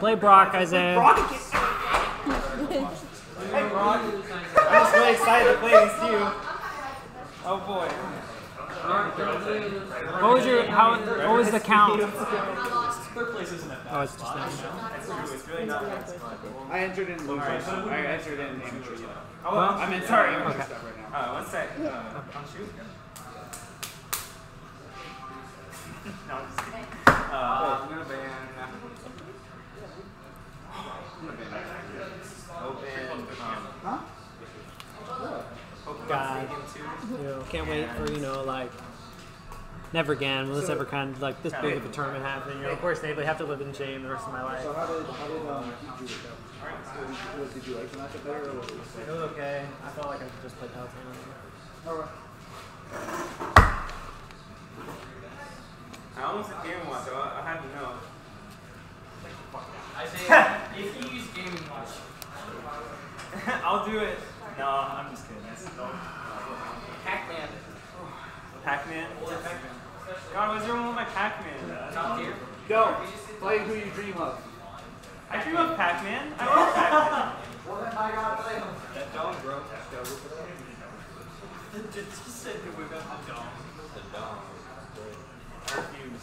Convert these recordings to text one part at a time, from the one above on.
Play Brock, Isaiah. Brock again. hey, Brock. I'm just really excited to play against you. Oh boy. What was your how? What was the count? Third place isn't that bad. Oh, it's just that. It's really not that fun. I entered in losers. I entered in amateur. Oh, Well, I'm in sorry amateur Okay. stuff right now. Uh, one sec. Uh, I'll shoot. no, I'm just kidding. Uh, I'm gonna ban. I'm gonna ban. Open. Um, Huh? open God. game two. You know, can't wait for you know like. Never again will this ever kind of like this big of a tournament happen. You know, of course, they have to live in shame the rest of my life. So how did how did um you do it though? Was, did you like the matchup better or was it? It was okay. I felt like I could just play Peloton. Alright. I almost hit game one, so I, I had to know. Isaiah, if you use Game & Watch, I'll do it. No, I'm just kidding. That's Pac-Man, Pac-Man. God, what's wrong with my Pac-Man? top tier. Go. Play who you dream of. I dream of Pac-Man. I love Pac-Man. Well then I gotta play him. That dog, bro. Just said that we got the dog. The dog. I refuse.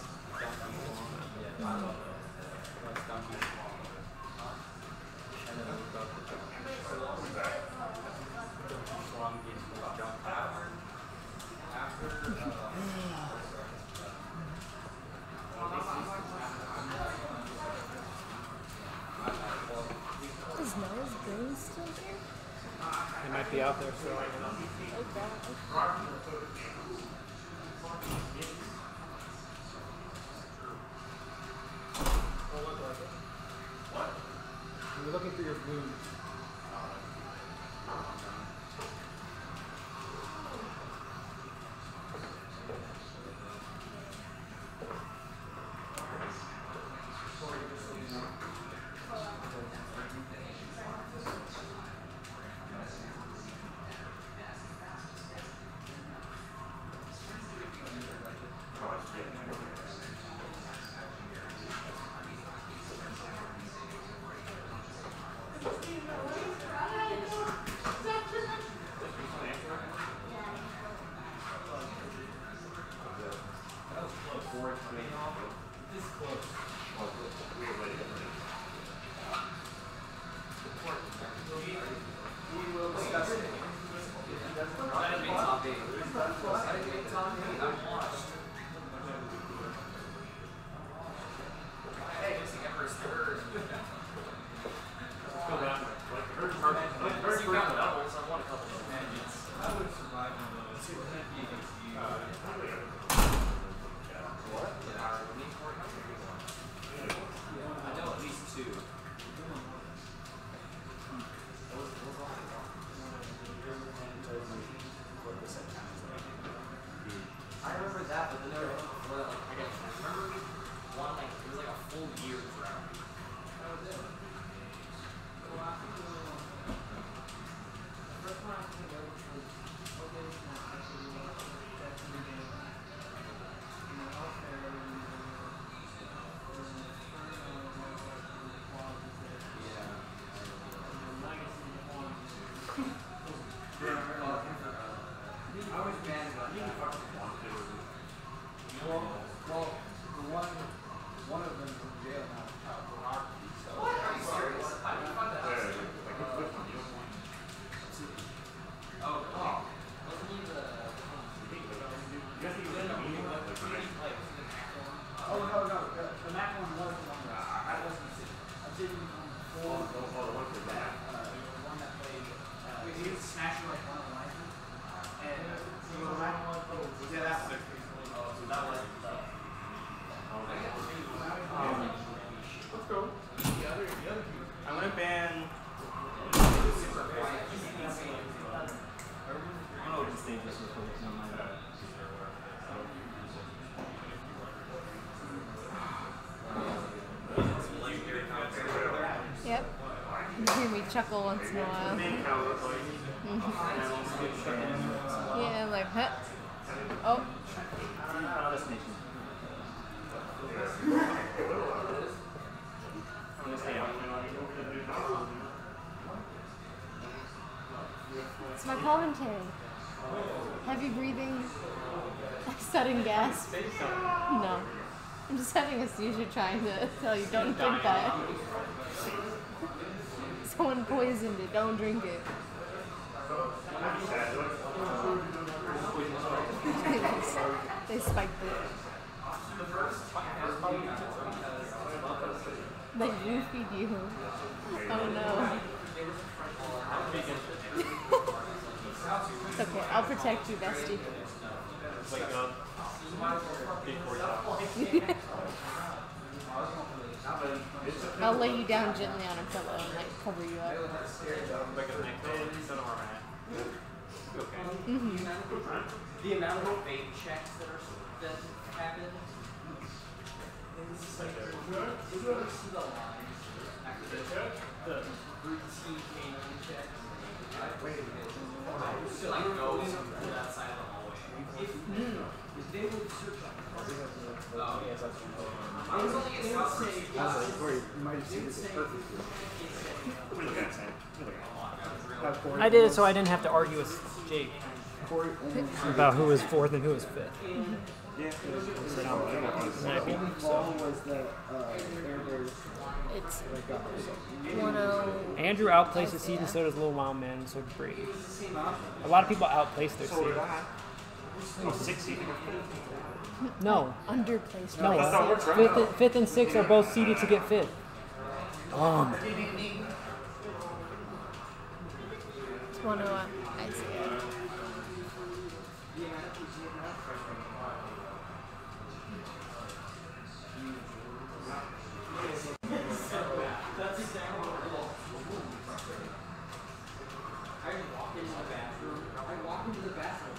Is Noah's Green still here? It might be out there still. Oh god. You're looking for your blues. Well, well, the one, one of them from jail now. Oh, no, no, the, the Mac one was the one that I wasn't, I didn't, um, for, uh, the one that played, uh, he was smashing like one of the linesmen. And, so the Mac one, yeah, that one. So that was, Let's go. The other, the other two. I'm gonna ban. I'm gonna open stage this real quick. No. Yep. You hear me chuckle once in a while. Yeah, I'm like, huh? Oh, I'm gonna say it's my commentary. Heavy breathing, sudden gasp. No. I'm just having a seizure trying to tell you don't drink that. Someone poisoned it, don't drink it. they spiked it. They roofied you. Oh no. it's okay, I'll protect you, bestie. I'll lay you down gently on a pillow and like cover you up. Mm-hmm. The amount of fake checks that are that happen. I did it so I didn't have to argue with Jake about who was fourth and who was fifth. Yeah. Might be, Ball was the Airbird It's like got 10. Andrew outplaced his seed, and so does Lil Wild Man, and so did Brady. A lot of people outplaced their seed. Oh, six seed. No, Underplaced. no. That's not works, right? Fifth and, fifth and sixth are both seeded to get fifth. Um, It's 101. I see it. I walk into the bathroom. I walk into the bathroom and smell like food in the ground. Yeah, it's his. No, the boyfriend was still managing to keep it. I don't know. I don't think it's not a seat that he yards. I would say that I'm Stuck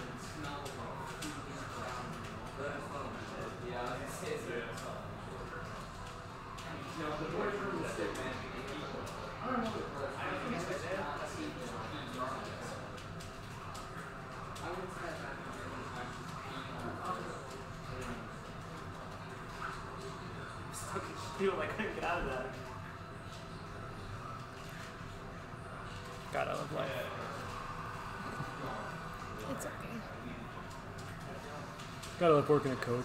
in steel. I couldn't. Like get out of that. God, I love life. It's okay. Gotta love working at Coke.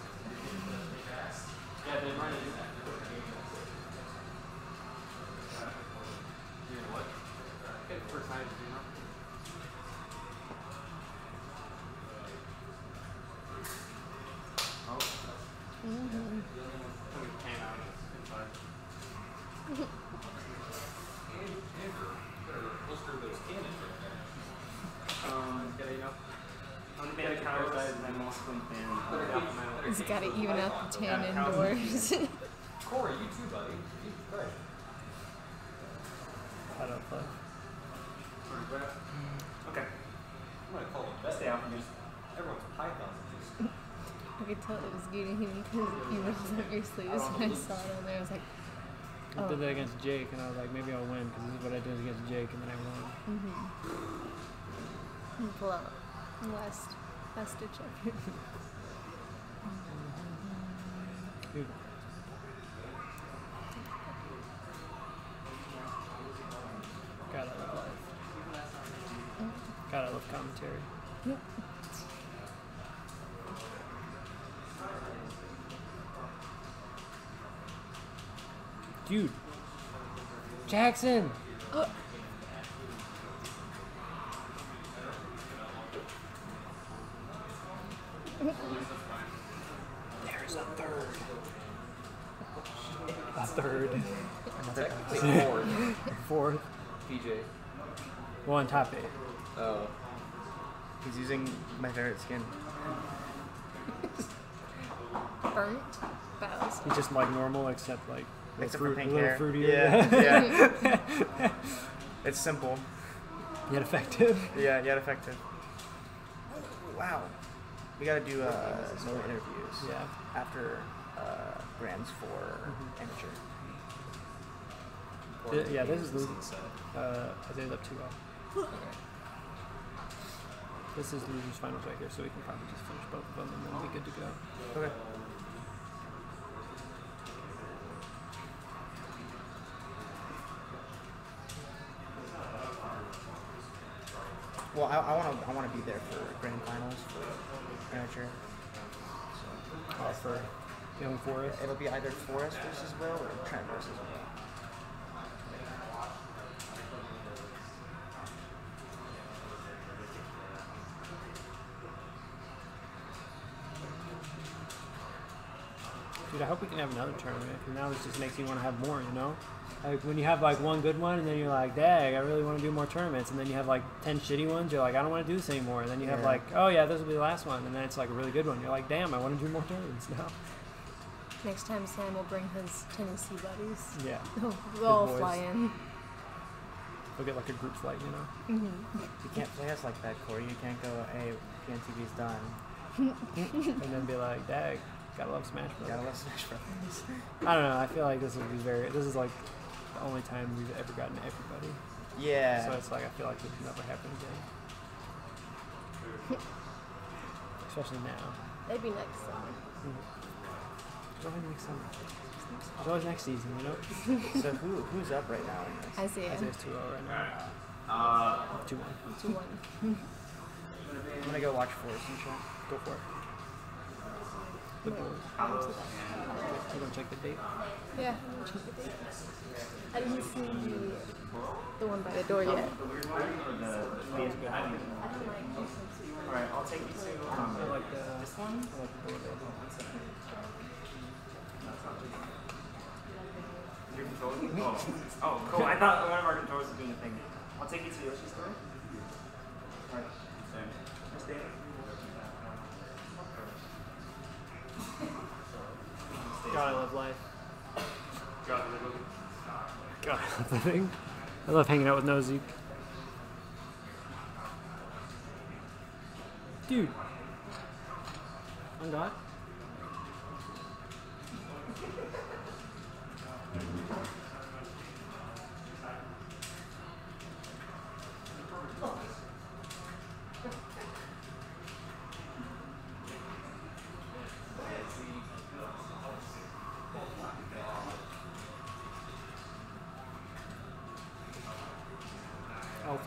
He's got to even out the tan indoors. Corey, you too, buddy. You, right. God, I love life. Mm, okay. I'm gonna call it best Stay out from me. Everyone's pythons. I could tell it was getting him because he rolled up your sleeves when I saw it on there. I was like, I Oh. did that oh. against Jake, and I was like, maybe I'll win because this is what I did against Jake, and then I won. Mm-hmm. and pull out last, last ditch effort. Dude. God, I love life. God, I love commentary. Dude. Jackson! There's a third. A third. Technically four. Fourth. PJ. One top eight. Oh. He's using my favorite skin. Burnt bows. He's just like normal, except like a little Except for pink little hair. fruitier. Yeah, yeah. it's simple. Yet effective. Yeah, yet effective. Wow. We gotta do uh, some more interviews. Yeah. After uh, Grands for amateur. Th- yeah, this is Losers. Uh, Isaiah's up 2 0. This is Losers finals right here, so we can probably just finish both of them and then we'll be good to go. Okay. Well, I, I want to I want to be there for grand finals for amateur. Oh, for Young Forest. It'll be either Forest versus Will or Trent versus Will. Dude, I hope we can have another tournament. Because now it just makes you want to have more, you know? Like when you have like one good one, and then you're like, "Dang, I really want to do more tournaments." And then you have like ten shitty ones. You're like, "I don't want to do this anymore." And then you have Yeah. like, "Oh yeah, this will be the last one." And then it's like a really good one. You're like, "Damn, I want to do more tournaments now." Next time Sam will bring his Tennessee buddies. Yeah, They'll all fly in. we'll get like a group flight, you know? Mm-hmm. You can't play us like that, Corey. You can't go, hey, PNTV's done. and then be like, "Dang, gotta love Smash Bros." Gotta let Smash Brothers. I don't know. I feel like this will be very. This is like the only time we've ever gotten everybody. Yeah. So it's like I feel like it can never happen again. Especially now. Maybe next summer. Mm-hmm. It's always next summer. It's always next season, you know? so who who's up right now in this? Isaiah. Isaiah's 2 right now. Uh, 2 1. Two one. I'm gonna go watch Forest and Trent. Go for it. The boys. You gonna check the date? Yeah. I didn't see the one by the door yet. Alright, I'll take you to. Um, like the, this one? Your controller? Oh. oh, cool. I thought one of our controllers was doing a thing. I'll take you to Yoshi's store. Alright. God, I love life. God, the movie. God, I love living. I love hanging out with Nozik. Dude. On God?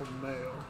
Alpha male.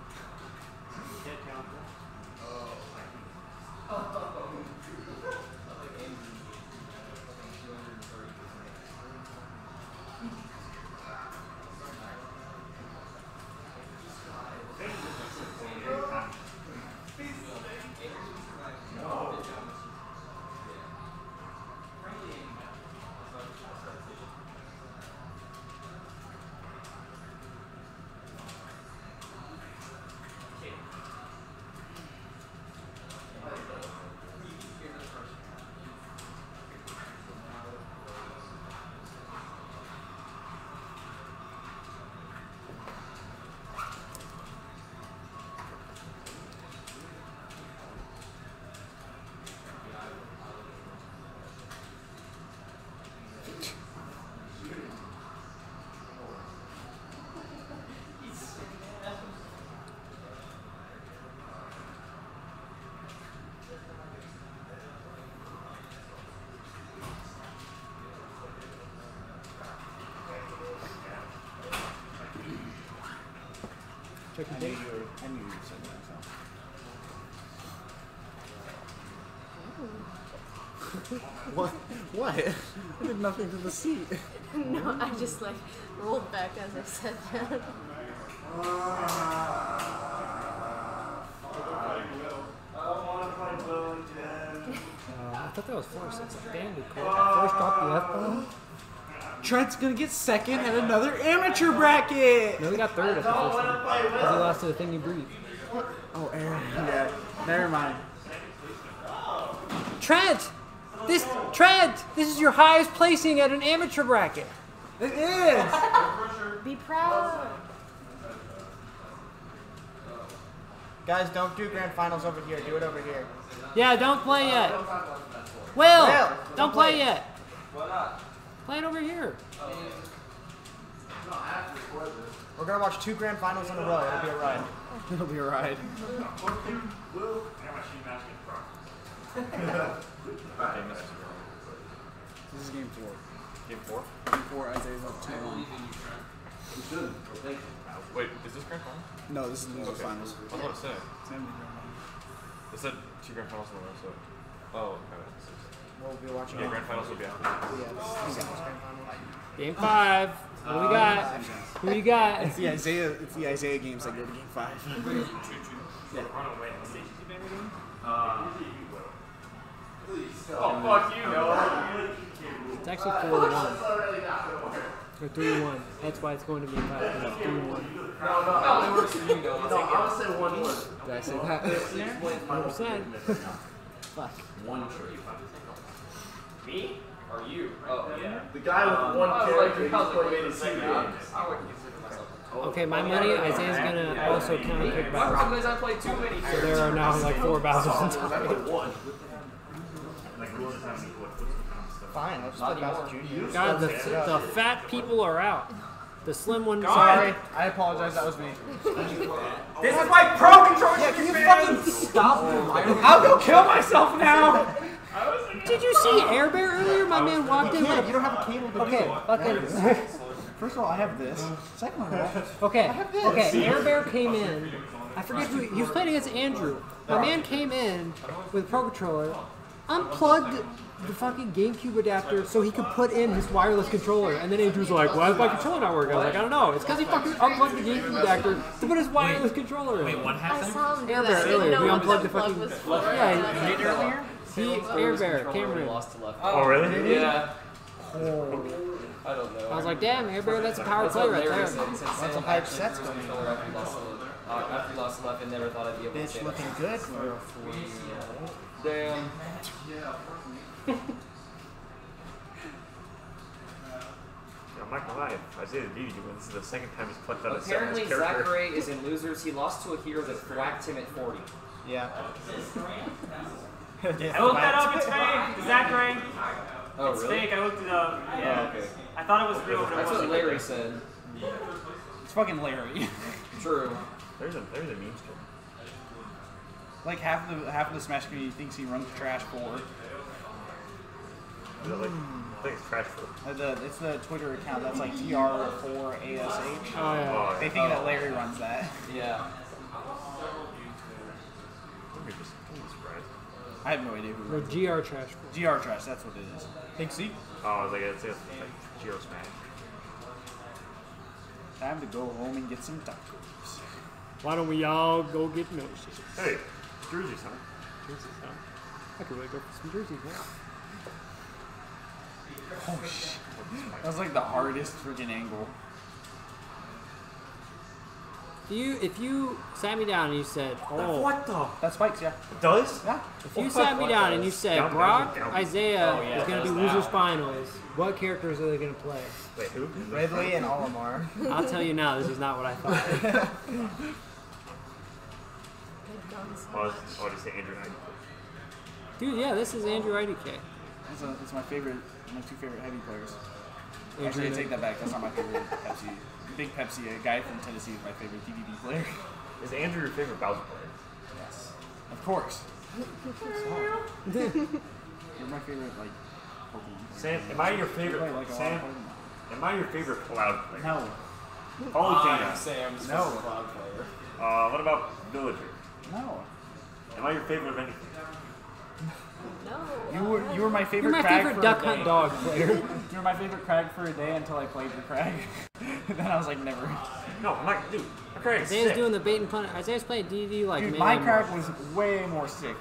Check the date. I knew you were saying that. What? What? I did nothing to the seat. no, I just like rolled back as I sat down. Uh, I thought that was forced. It's like, damn, did Cole force drop the F bomb? Trent's gonna get second at another amateur bracket. No, he got third at the first one. Because he lost to the thing you breathe. Oh, Aaron. Yeah. Never mind. Trent! This Trent! This is your highest placing at an amateur bracket. It is. Be proud. Guys, don't do grand finals over here. Do it over here. Yeah, don't play yet. Will! Will, don't, don't play play. yet. Play it over here. We're gonna watch two grand finals in a row. It'll be a ride. It'll be a ride. This is game four. Game four? Game four, Isaiah's up two one. Wait, is this grand final? No, this is losers finals. I was about to say. Same. It said two grand finals in a row, so. Oh, okay. We'll be watching. Yeah, grand finals will be after. Yeah, this is grand final. Game five. What do we got? Um, Who you got? It's the Isaiah. It's the Isaiah games that go to game five. Oh, fuck you, Noah. It's actually four to one. Or three to one. That's why it's going to be five. Three to one. No, it works for you, Noah. No, I would say one word. Did I say that? Hundred percent. Fuck. One tree. Me? Or you? Oh, yeah. The guy with um, one I was character like, who's I was like, played in a two second. games. I wouldn't consider myself. Okay, my money. Isaiah's gonna also counter pick My battles. problem is I played too many So there are now like four battles oh, in I time. played one. Fine, I'll just play Bowser Jr. God, the, the fat people are out. The slim one. Sorry, I apologize. That was me. This is why pro controller Yeah, can you fucking stop? I'll go kill myself now. Did you see Air Bear earlier? My man walked in Yeah, like. you don't have a cable to Okay, do it. fucking. First of all, I have this. Second of all, Okay, okay. Air Bear came in. I forget who he was playing against Andrew. My man came in with a Pro Controller, unplugged the fucking GameCube adapter so he could put in his wireless controller. And then Andrew's like, "Why is my controller not working?" I was like, "I don't know. It's because he fucking unplugged the GameCube adapter to put his wireless controller in." Wait, what I saw him do Air. Bear didn't earlier. know He unplugged the fucking. Yeah, he, earlier. He Air Bear Cameron. lost to left. Oh, really? Yeah. I don't know. I was like, "Damn, Air Bear, that's a power That's play right there." said. He said Lots Sam of hype actually sets going controller after he lost to- uh, after lost left and never thought I'd be able to Bitch say that. looking good for a 40 year old. Damn. I'm not gonna lie. Isaiah Didi, when this is the second time he's plucked out a Apparently, Samus character. Zachary is in losers. He lost to a hero that whacked him at 40. Yeah. I looked that up. It's fake. Zachary. Oh, It's really? fake. I looked it up. Yeah. Oh, okay. I thought it was real, but it That's what wasn't. Larry said. It's fucking Larry. True. There's a there's a meme stream. like half the half of the Smash community thinks he runs trash for. Is it like, I think it's trash for. Uh, the, it's the Twitter account that's like TR4ASH. Oh yeah. Oh, They yeah. think that Larry runs that. Yeah. Let me just, let me surprised. I have no idea who The runs GR trash. it. GR Trash, that's what it is. Big C. Oh, I was like, it's, it's like Geo Smash. Time to go home and get some tacos. Why don't we all go get milkshakes? Hey, jerseys, huh? Jerseys, huh? I could really go for some jerseys now. Oh shit. That was like the hardest freaking angle. If you if you sat me down and you said, "Oh," What the? That spikes, yeah. It does? Yeah. if you sat me down and you said, Down, down, "Brock, down. Isaiah Oh, yeah, is going to be now. losers finals," what characters are they going to play? Wait, who? Ridley and Olimar. I'll tell you now, this is not what I thought. Oh, it's, oh, just say Andrew Knight. Dude, yeah, this is Andrew IDK. That's, a, that's my favorite, my two favorite heavy players. Andrew Actually, I take that back. That's not my favorite Pepsi. Big Pepsi, a guy from Tennessee is my favorite DDD player. Is Andrew your favorite Bowser player? Yes. Of course. You're my favorite, like, Pokemon. Sam, am I your favorite? Play like Sam, am I your favorite Cloud player? No. Holy I'm. Sam's No. cloud player. Uh, what about Villager? No. Am I your favorite of anything? No. You were you were my favorite You're my Crag favorite for duck hunt dog player. You were my favorite Crag for a day until I played your Crag. then I was like, never. No, I'm not, dude. I'm crazy. Isaiah's doing the bait and punch. Isaiah's playing DD like Dude, my Crag was way more sick.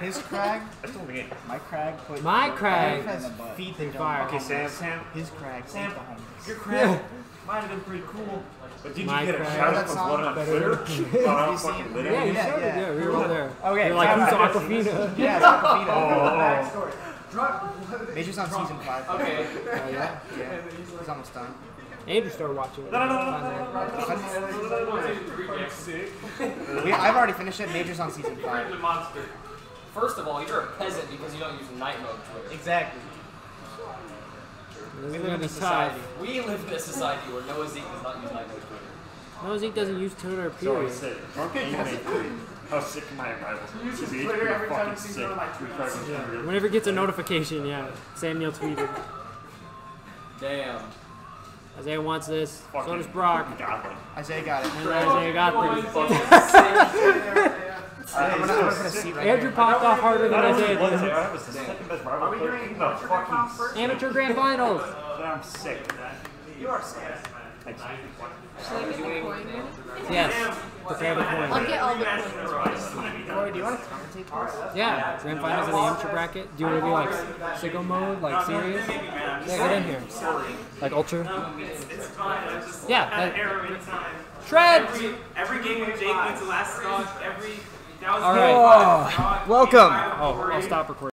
His Crag, I still the game. My Crag put My Crag in has the feet that Fire. Okay, Sam. Sam, His Crag Sam, ain't the your crap might have been pretty cool. But did My you get a shout out That from song one on better Twitter? than- About oh, fucking seen- Yeah, you? Yeah, showed it. yeah. Yeah, we were all there. Okay, You're like, time who's out. Aquafina? Yeah, Aquafina. Oh, oh. Major's on season 5. Okay. Oh, yeah. Yeah. He's almost done. Andrew started watching it. No, no, no, no, I've already finished it. Major's on season 5. First of all, you're a peasant because you don't use night mode Twitter. Exactly. We live in a society. We live in a society where Noah Zeke does not use night mode Twitter. No, Zeke doesn't use Twitter, So I period. said, drunk. How sick am I at rivals? Because he pretty fucking sick. Yeah. Whenever it gets a notification, yeah. Samuel tweeted. Damn. Isaiah wants this. So does Brock. Godly. Isaiah got it. And Isaiah got this. I'm gonna, I'm gonna put a seat right Andrew here. popped off harder than Isaiah did. there, I was the second best rival player in the fucking Amateur Grand Finals. I'm sick. You are sick. Thanks. Should I get the coin in? Yes. Prepare the I'll get all the coins. Corey, do you want to commentate this? Yeah. Grand Finals in the amateur bracket. Do you want to be like sicko mode, like serious? Yeah, get in here. Like ultra. Yeah. that- Every. Shred. Every, every game when Jake went to last straw, every that was All the oh, right. last straw, Welcome. game five Oh, over I'll stop recording.